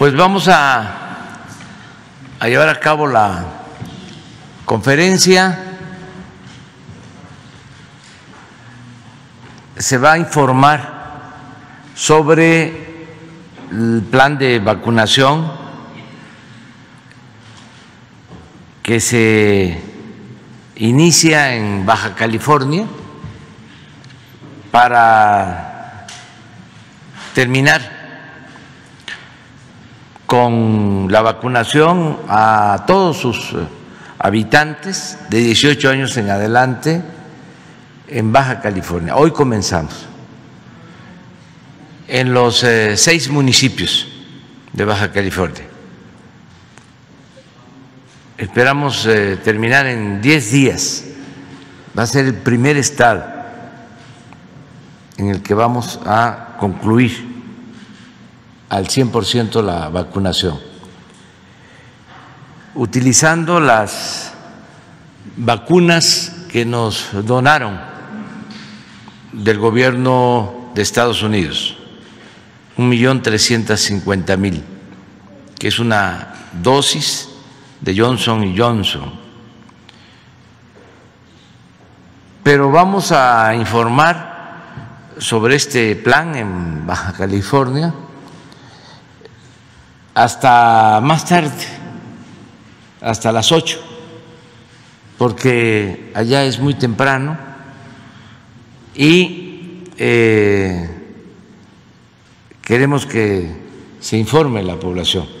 Pues vamos a, llevar a cabo la conferencia. Se va a informar sobre el plan de vacunación que se inicia en Baja California para terminar con la vacunación a todos sus habitantes de 18 años en adelante en Baja California. Hoy comenzamos en los eh, seis municipios de Baja California. Esperamos eh, terminar en 10 días. Va a ser el primer estado en el que vamos a concluir al 100% la vacunación, utilizando las vacunas que nos donaron del gobierno de Estados Unidos, un millón trescientos cincuenta mil, que es una dosis de Johnson Johnson. Pero vamos a informar sobre este plan en Baja California hasta más tarde, hasta las ocho, porque allá es muy temprano y eh, queremos que se informe la población